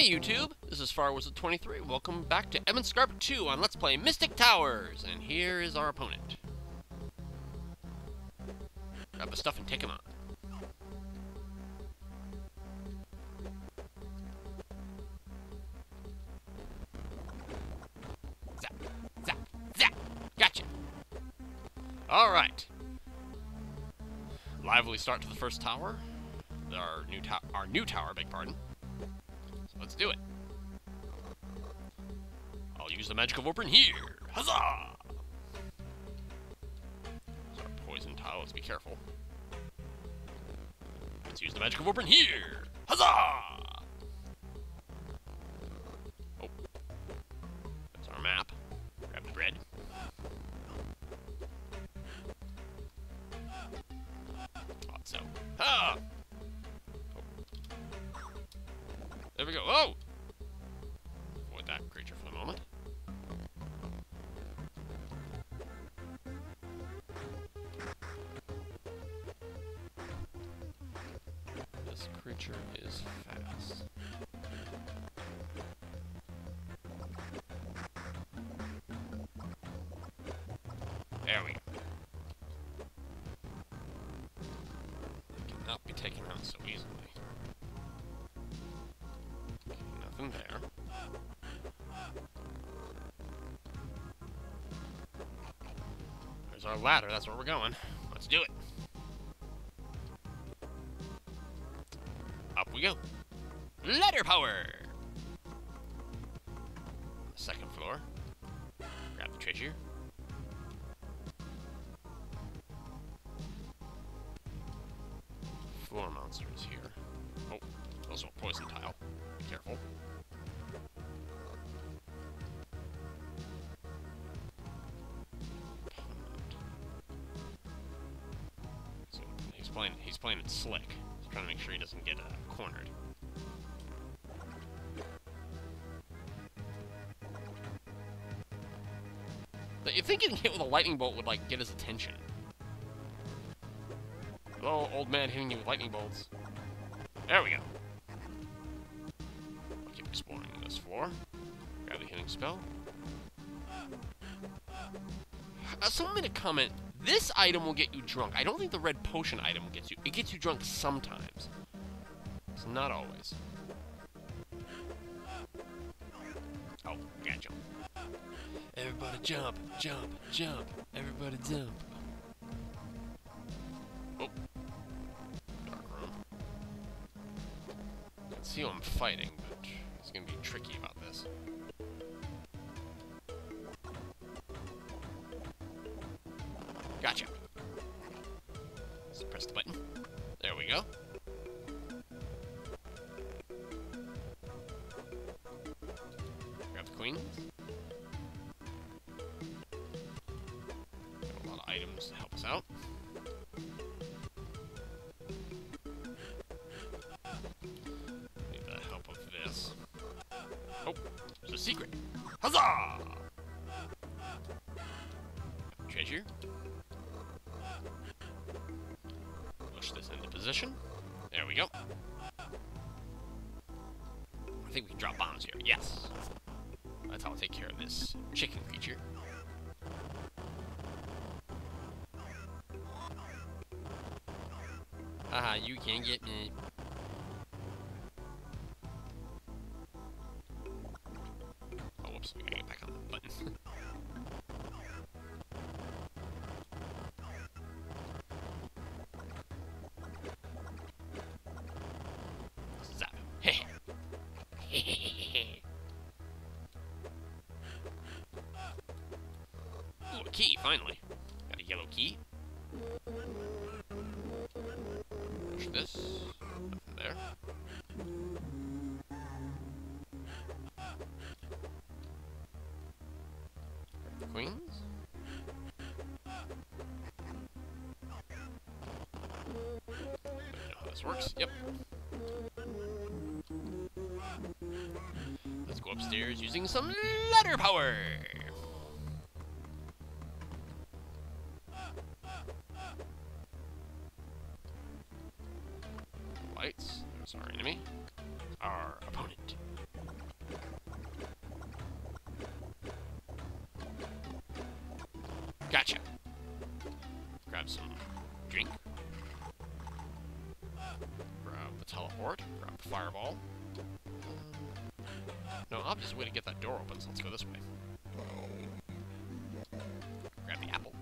Hey YouTube, this is Firewizard23. Welcome back to Ebonscarp 2 on Let's Play Mystic Towers, and here is our opponent. Grab the stuff and take him on. Zap, zap, zap! Gotcha! Alright. Lively start to the first tower. Our new, our new tower, beg pardon. Let's do it. I'll use the magic of open here. Huzzah! It's our poison tile. Let's be careful. Let's use the magic of open here. Huzzah! Oh. That's our map. Grab the bread. Thought so. Ah! We go. Oh! Avoid that creature for the moment. This creature is fast. There we go. Cannot be taken out so easily. Nothing there. There's our ladder, that's where we're going. Let's do it. Up we go. Ladder power! Second floor. Grab the treasure. Floor monsters here. Those are poison tile. Careful. So he's playing. He's playing it slick. He's trying to make sure he doesn't get uh, cornered. You think getting hit with a lightning bolt would like get his attention? Oh, old man hitting you with lightning bolts. There we go. I'll this floor. Grab the hitting spell. Uh, someone made a comment. This item will get you drunk. I don't think the red potion item gets you. It gets you drunk sometimes. It's not always. Oh, yeah, jump. Everybody jump, jump, jump. Everybody jump. Oh. Dark room. Can see who I'm fighting, but gonna be tricky about this. Gotcha. Let's press the button. There we go. Grab the queen. Oh, it's a secret. Huzzah! Treasure. Push this into position. There we go. I think we can drop bombs here. Yes. That's how I'll take care of this chicken creature. Haha, you can't get me. Gotta get back on the button. Zap. Hey. Ooh, a key, finally. Got a yellow key. Push this. Nothing there. Queens. This works. Yep. Let's go upstairs using some ladder power. Lights. There's our enemy. Our opponent. Gotcha. Grab some drink. Grab the teleport. Grab the fireball. No obvious way to get that door open, so let's go this way. Grab the apple.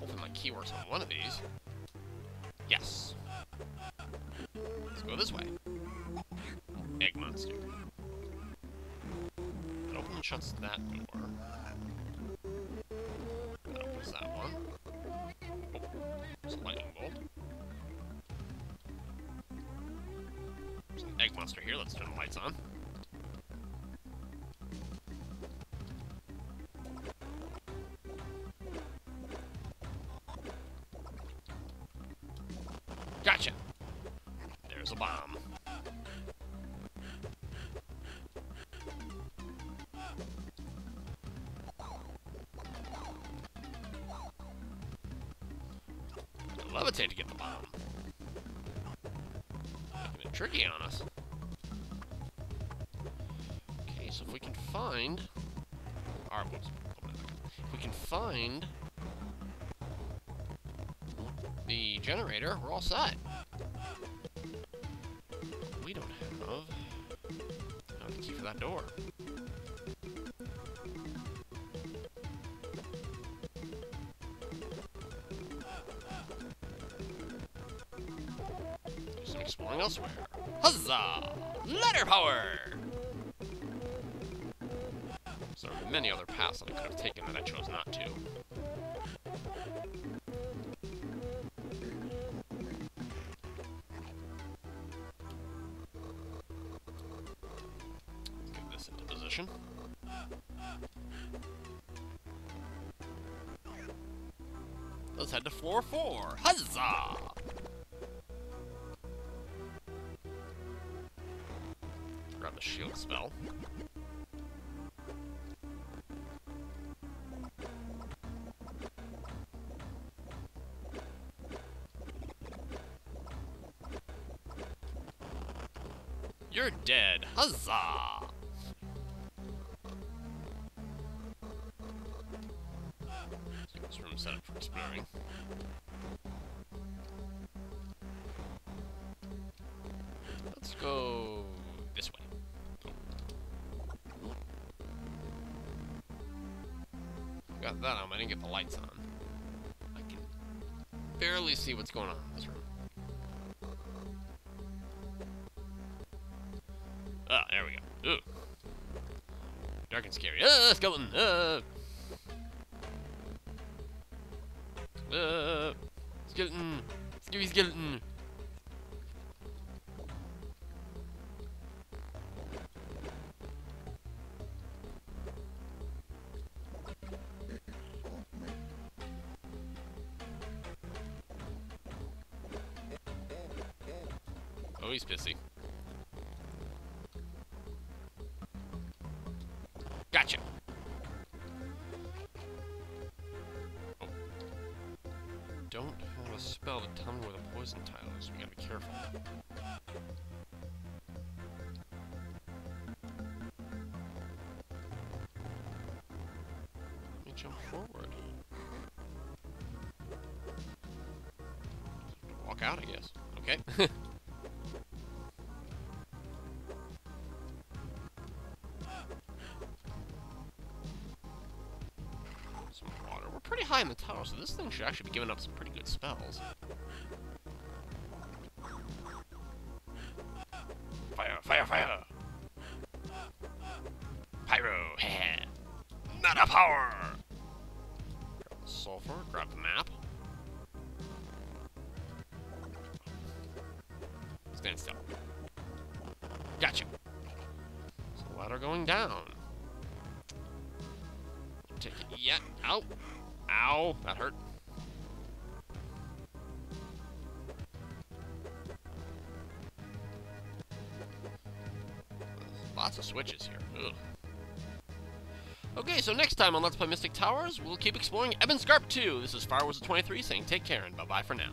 Hopefully my key works on one of these. Yes. Let's go this way. Egg monster. It opens and shuts that door. That one. Oh, there's a lightning bolt. There's an egg monster here. Let's turn the lights on. Gotcha. There's a bomb. Levitate to get the bomb. Making it tricky on us. Okay, so if we can find... Our, if we can find the generator, we're all set. We don't have... have the key for that door. Elsewhere. Huzzah! Letter power! So there are many other paths that I could have taken that I chose not to. Get this into position. Let's head to floor four. Huzzah! The shield spell. You're dead. Huzzah! This set up for exploring. Let's go Got that on, I didn't get the lights on. I can barely see what's going on in this room. Ah, there we go. Ooh. Dark and scary. Ah, skeleton! Ah! Ah! Skeleton! Scary skeleton! Oh, he's pissy. Gotcha. Oh. Don't have a spell to tell me where the poison tile is. We gotta be careful. Jump forward. Walk out, I guess. Okay. high in the tower, so this thing should actually be giving up some pretty good spells. Fire, fire, fire! Pyro, heh! Not a power! Grab the sulfur, grab the map. Stand still. Gotcha. So ladder going down. Take it. Yeah. Ow. Ow. That hurt. Lots of switches here. Ugh. Okay, so next time on Let's Play Mystic Towers, we'll keep exploring Ebonscarp 2. This is Firewizard23 saying take care and bye-bye for now.